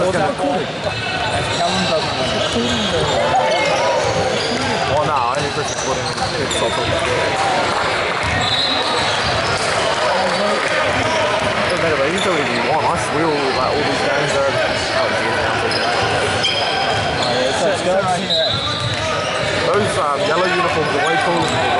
gonna. that recorded? Callum doesn't know. Well, no, I only press recording it's not talking. Doesn't matter, but you do whatever you want. I swear all like all these games are. Oh, geez, now I'm thinking. Let's go. Right here. Those um, yellow uniforms are way cooler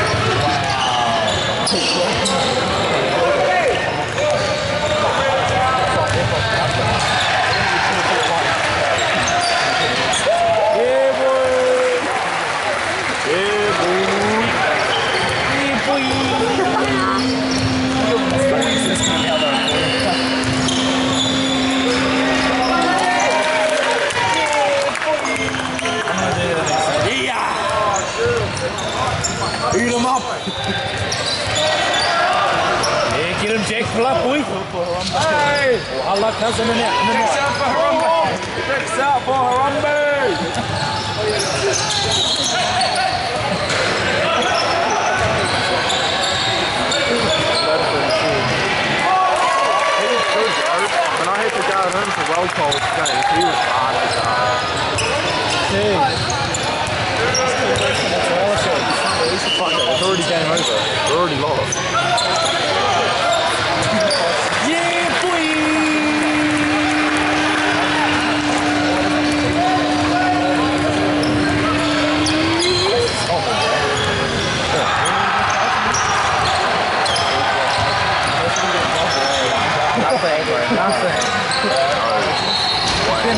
Eat him up! Yeah, get him, Jack. Pull up, boy. Hey! Oh, Allah, cousin, in there. In there. out for Harambe! Checks out for Harambe! He was good, bro. When I had to go home for roll call games, he was hard to go. Fuck it, it's already game over. We're already lost. Yeah, boy! Nothing, bro. Nothing. Wait,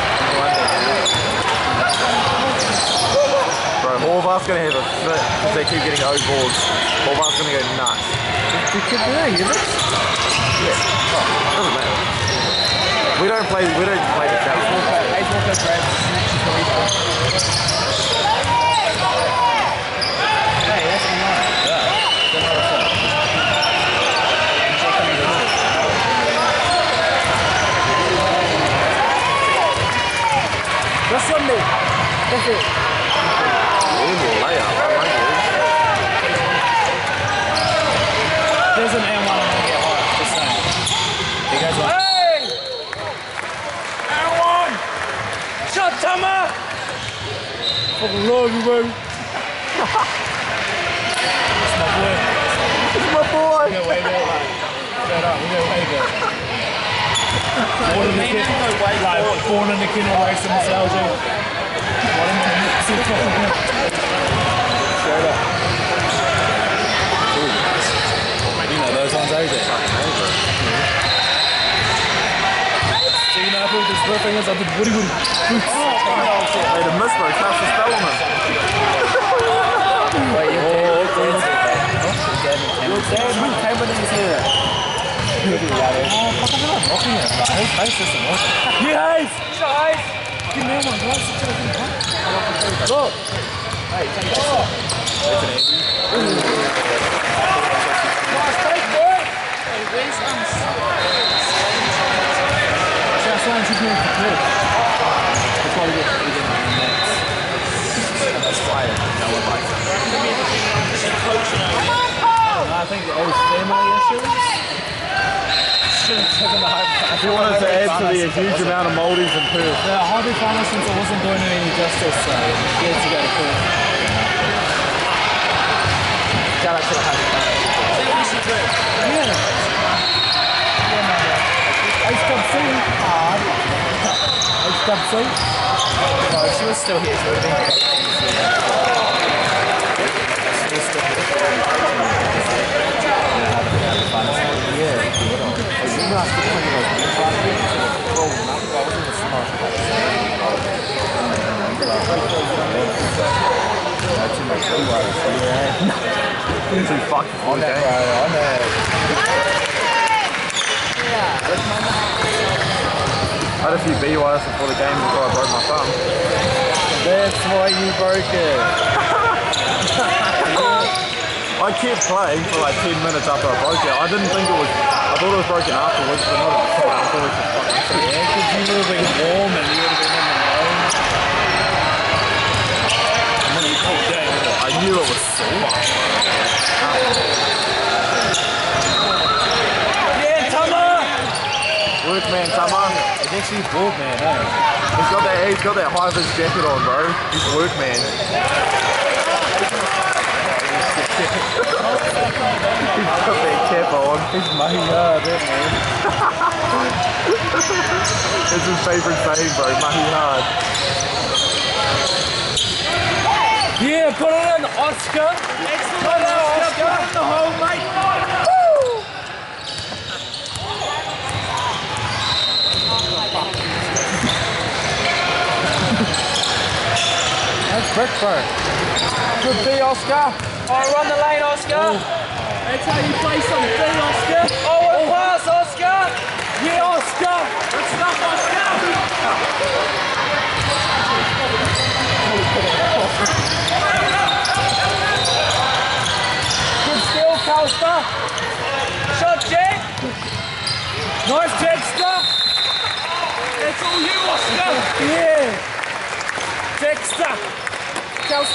Bro, gonna have a fit if they keep getting overboard. Horvath's gonna go nuts. You could do it, you know? Doesn't matter. We don't play. We don't play the challenge. This one, mate. That's it. Ooh, layup. I like it. There's an M1 I'm gonna get higher. Just saying. He goes like, Hey! Aaron! Shut Tama! Fucking love you, baby. That's my boy. It's my boy! We go way back, like, straight up, we go way back. Born in the kennel, like, born in the kennel race in the LG. What am I so fucking good? Straight up. You know those ones, AJ. So you know who this real thing is? I did woody woody. Boots. Hey, the miss, bro. Cast the spell on him. Wait, you're oh, Your dad who came in his hair. Oh, fucking hell, I'm rocking it. Like, whole face is in order. Yes! Guys! Give me one, guys. Sit down, give me one. Look! Hey, take that. That's an Andy. Nice take, boy! Hey, where's um... See, I saw him should be in the clip. That's why we get we get nine minutes. That's why no one likes it. I think it was family issues. The. If you wanted to add to the huge amount of moldies The farmer since it wasn't doing any justice, so he had to go to court. Shout out to the hobby farmer. Yeah. Ice Cub C. Ice Cub C. Well, she was still here, she would have been. She was still Yeah. You know, I still think it was big fun. Well, I was in the smoke. Too much Yeah. Too fucked for On the that, game. bro. On that. I had a few BYs before the game before I broke my thumb. That's why you broke it. I kept playing for like 10 minutes after I broke it. I didn't think it was, I thought it was broken afterwards, but not at the time. I thought it was fucking Yeah, because you would have been warm and you would have been in the rain. And then you cooled down. I knew it was sore. Yeah, Tama! Workman summer. It's actually bored, man, eh? He's got that, he's got that high vis jacket on, bro. He's workman. he's got that cap on. He's mahi hard, that man. It's his favourite saying, bro. Mahi hard. Yeah, put it in, Oscar. Excellent, Oscar. Put it in the hole, mate. Woo! That's brick, bro. Good B, Oscar. Oh, run the lane, Oscar. Oh. That's how you play some B, Oscar. Oh, what a oh. pass, Oscar. Yeah, Oscar. Good stuff, Oscar. Good skill, Calster. Shot, Jack. Nice, Dexter. It's all you, Oscar. Yeah. Dexter. Calster.